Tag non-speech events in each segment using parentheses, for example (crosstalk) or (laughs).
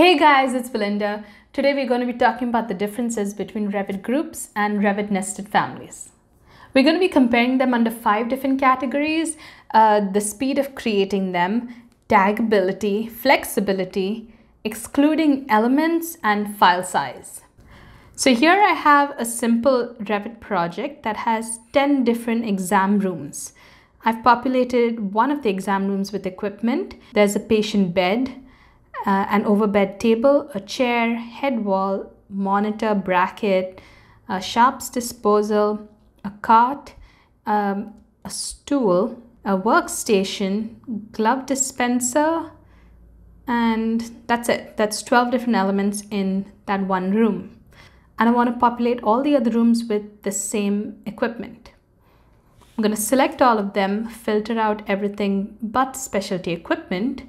Hey guys, it's Belinda. Today we're going to be talking about the differences between Revit groups and Revit nested families. We're going to be comparing them under five different categories uh, the speed of creating them, taggability, flexibility, excluding elements, and file size. So here I have a simple Revit project that has 10 different exam rooms. I've populated one of the exam rooms with equipment. There's a patient bed, uh, an overbed table, a chair, head wall, monitor, bracket, a sharps disposal, a cart, um, a stool, a workstation, glove dispenser, and that's it. That's 12 different elements in that one room. And I want to populate all the other rooms with the same equipment. I'm going to select all of them, filter out everything but specialty equipment,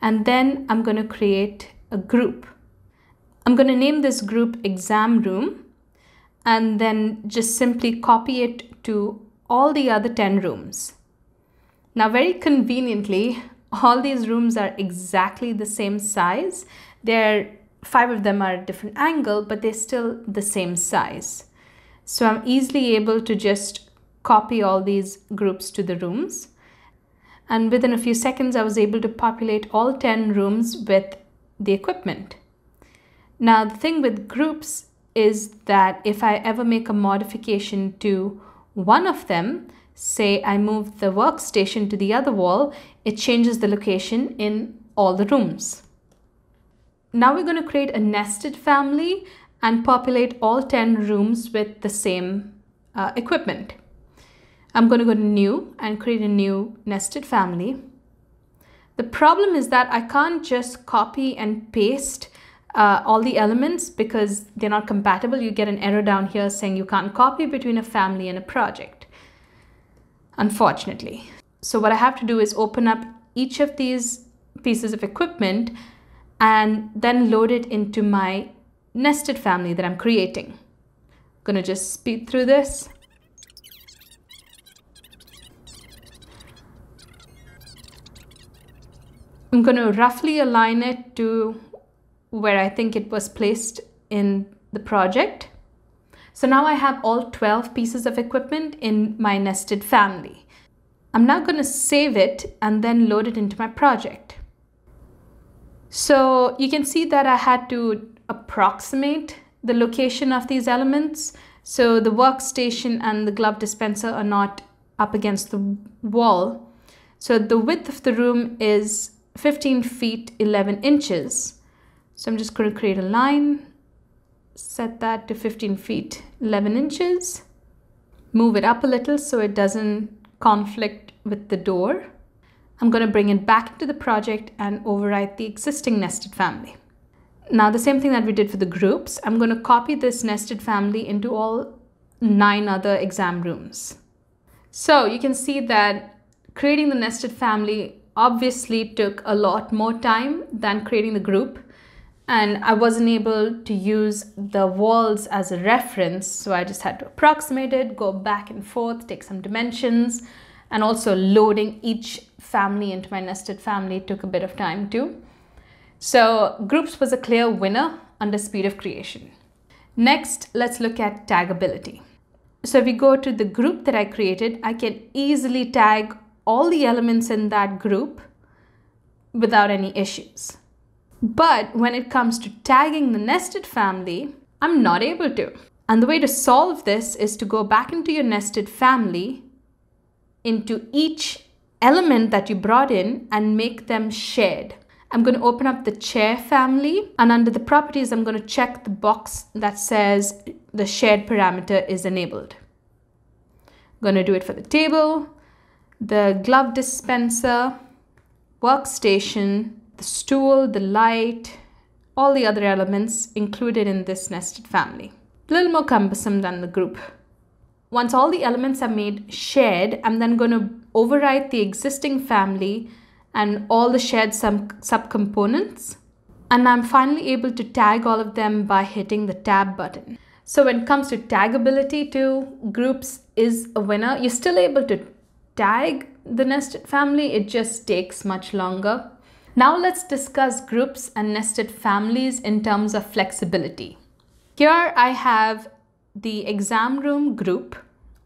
and then I'm going to create a group. I'm going to name this group exam room and then just simply copy it to all the other 10 rooms. Now very conveniently, (laughs) all these rooms are exactly the same size. They're five of them are a different angle, but they're still the same size. So I'm easily able to just copy all these groups to the rooms and within a few seconds I was able to populate all 10 rooms with the equipment. Now the thing with groups is that if I ever make a modification to one of them, say I move the workstation to the other wall, it changes the location in all the rooms. Now we're going to create a nested family and populate all 10 rooms with the same uh, equipment. I'm going to go to new and create a new nested family. The problem is that I can't just copy and paste uh, all the elements because they're not compatible. You get an error down here saying you can't copy between a family and a project, unfortunately. So what I have to do is open up each of these pieces of equipment and then load it into my nested family that I'm creating. I'm gonna just speed through this. I'm going to roughly align it to where I think it was placed in the project. So now I have all 12 pieces of equipment in my nested family. I'm now going to save it and then load it into my project. So you can see that I had to approximate the location of these elements. So the workstation and the glove dispenser are not up against the wall. So the width of the room is 15 feet 11 inches. So I'm just going to create a line, set that to 15 feet 11 inches, move it up a little so it doesn't conflict with the door. I'm going to bring it back into the project and overwrite the existing nested family. Now the same thing that we did for the groups, I'm going to copy this nested family into all nine other exam rooms. So you can see that creating the nested family obviously took a lot more time than creating the group and I wasn't able to use the walls as a reference so I just had to approximate it, go back and forth, take some dimensions and also loading each family into my nested family took a bit of time too. So groups was a clear winner under speed of creation. Next, let's look at taggability. So if we go to the group that I created, I can easily tag all the elements in that group without any issues. But when it comes to tagging the nested family, I'm not able to. And the way to solve this is to go back into your nested family, into each element that you brought in and make them shared. I'm going to open up the chair family and under the properties, I'm going to check the box that says the shared parameter is enabled. I'm going to do it for the table, the glove dispenser, workstation, the stool, the light, all the other elements included in this nested family. A little more cumbersome than the group. Once all the elements are made shared, I'm then going to overwrite the existing family and all the shared sub subcomponents. And I'm finally able to tag all of them by hitting the tab button. So when it comes to taggability to groups is a winner. You're still able to tag the nested family, it just takes much longer. Now let's discuss groups and nested families in terms of flexibility. Here I have the exam room group,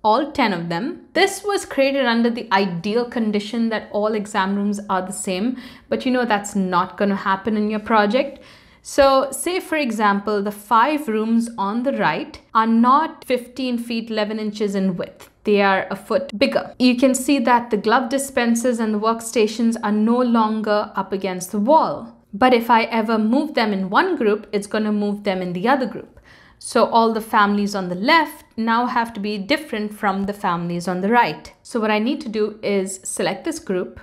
all 10 of them. This was created under the ideal condition that all exam rooms are the same, but you know that's not going to happen in your project. So say for example, the five rooms on the right are not 15 feet 11 inches in width they are a foot bigger. You can see that the glove dispensers and the workstations are no longer up against the wall. But if I ever move them in one group, it's going to move them in the other group. So all the families on the left now have to be different from the families on the right. So what I need to do is select this group,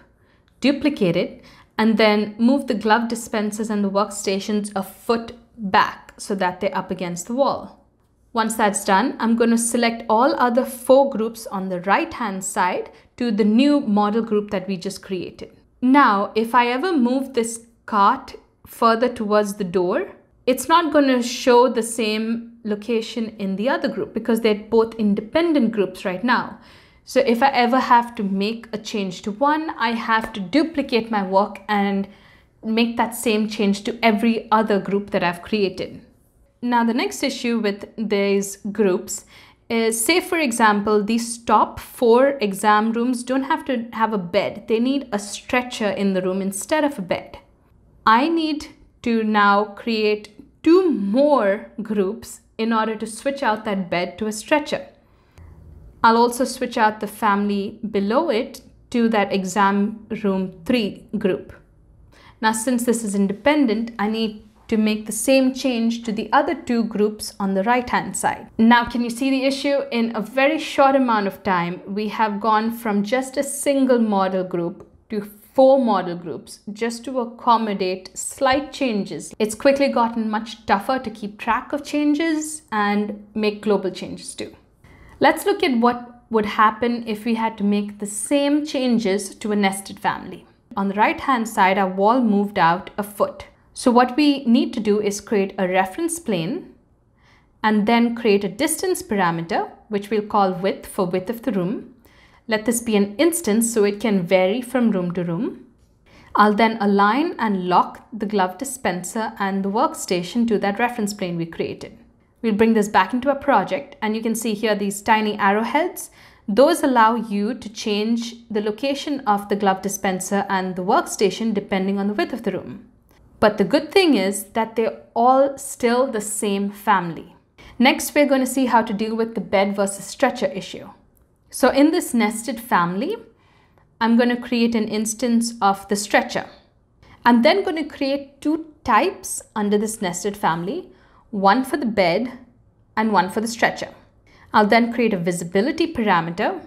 duplicate it, and then move the glove dispensers and the workstations a foot back so that they're up against the wall. Once that's done, I'm going to select all other four groups on the right hand side to the new model group that we just created. Now, if I ever move this cart further towards the door, it's not going to show the same location in the other group because they're both independent groups right now. So if I ever have to make a change to one, I have to duplicate my work and make that same change to every other group that I've created. Now, the next issue with these groups is say, for example, these top four exam rooms don't have to have a bed. They need a stretcher in the room instead of a bed. I need to now create two more groups in order to switch out that bed to a stretcher. I'll also switch out the family below it to that exam room 3 group. Now since this is independent, I need to make the same change to the other two groups on the right hand side. Now can you see the issue? In a very short amount of time, we have gone from just a single model group to four model groups just to accommodate slight changes. It's quickly gotten much tougher to keep track of changes and make global changes too. Let's look at what would happen if we had to make the same changes to a nested family. On the right hand side, our wall moved out a foot. So what we need to do is create a reference plane and then create a distance parameter, which we'll call width for width of the room. Let this be an instance so it can vary from room to room. I'll then align and lock the glove dispenser and the workstation to that reference plane we created. We'll bring this back into a project and you can see here these tiny arrowheads. Those allow you to change the location of the glove dispenser and the workstation depending on the width of the room. But the good thing is that they're all still the same family. Next, we're going to see how to deal with the bed versus stretcher issue. So in this nested family, I'm going to create an instance of the stretcher. I'm then going to create two types under this nested family, one for the bed and one for the stretcher. I'll then create a visibility parameter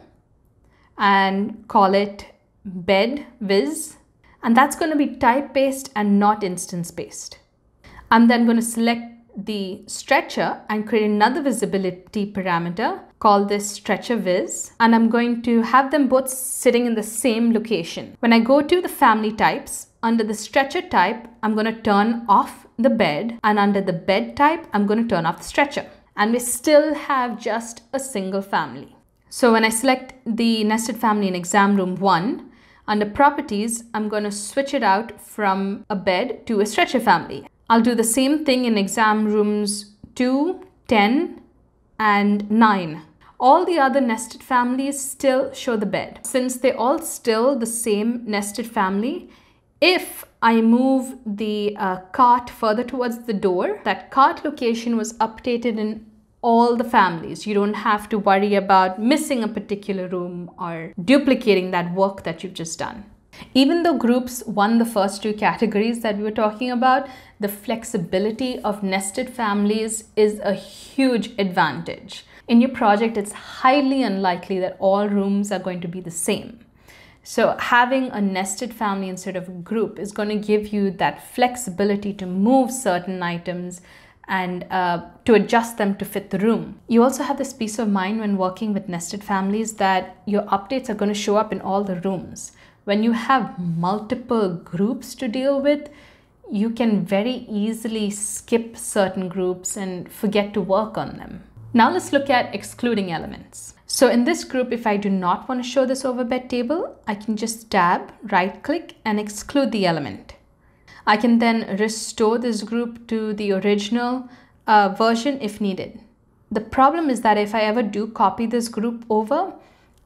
and call it bed viz and that's going to be type based and not instance based. I'm then going to select the stretcher and create another visibility parameter call this stretcher viz and I'm going to have them both sitting in the same location. When I go to the family types under the stretcher type I'm going to turn off the bed and under the bed type I'm going to turn off the stretcher and we still have just a single family. So when I select the nested family in exam room 1 under properties, I'm going to switch it out from a bed to a stretcher family. I'll do the same thing in exam rooms 2, 10 and 9. All the other nested families still show the bed. Since they're all still the same nested family, if I move the uh, cart further towards the door, that cart location was updated in all the families. You don't have to worry about missing a particular room or duplicating that work that you've just done. Even though groups won the first two categories that we were talking about, the flexibility of nested families is a huge advantage. In your project, it's highly unlikely that all rooms are going to be the same. So having a nested family instead of a group is going to give you that flexibility to move certain items and uh, to adjust them to fit the room. You also have this peace of mind when working with nested families that your updates are going to show up in all the rooms. When you have multiple groups to deal with, you can very easily skip certain groups and forget to work on them. Now let's look at excluding elements. So in this group, if I do not want to show this overbed table, I can just tab, right click and exclude the element. I can then restore this group to the original uh, version if needed. The problem is that if I ever do copy this group over,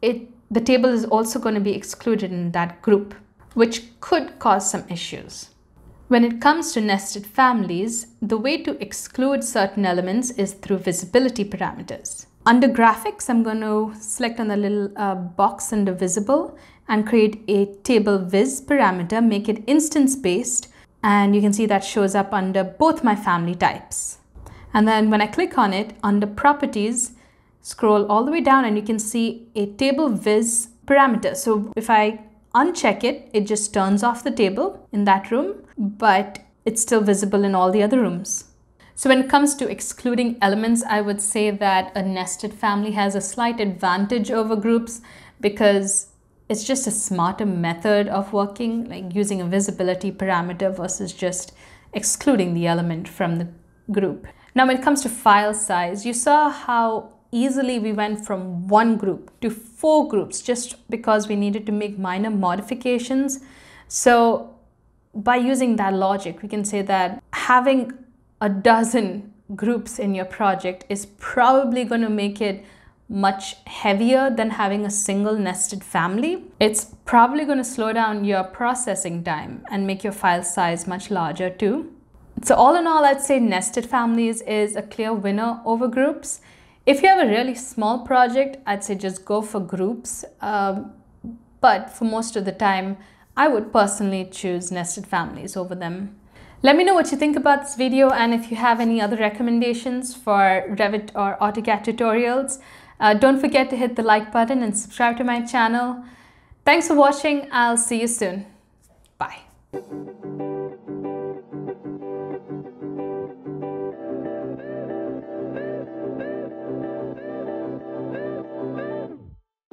it the table is also going to be excluded in that group, which could cause some issues. When it comes to nested families, the way to exclude certain elements is through visibility parameters. Under graphics, I'm going to select on the little uh, box under visible and create a table viz parameter, make it instance based, and you can see that shows up under both my family types. And then when I click on it, under properties, scroll all the way down and you can see a table viz parameter. So if I uncheck it, it just turns off the table in that room, but it's still visible in all the other rooms. So when it comes to excluding elements, I would say that a nested family has a slight advantage over groups because it's just a smarter method of working, like using a visibility parameter versus just excluding the element from the group. Now, when it comes to file size, you saw how easily we went from one group to four groups just because we needed to make minor modifications. So by using that logic, we can say that having a dozen groups in your project is probably going to make it much heavier than having a single nested family. It's probably going to slow down your processing time and make your file size much larger too. So all in all, I'd say nested families is a clear winner over groups. If you have a really small project, I'd say just go for groups. Um, but for most of the time, I would personally choose nested families over them. Let me know what you think about this video and if you have any other recommendations for Revit or AutoCAD tutorials. Uh, don't forget to hit the like button and subscribe to my channel. Thanks for watching. I'll see you soon. Bye.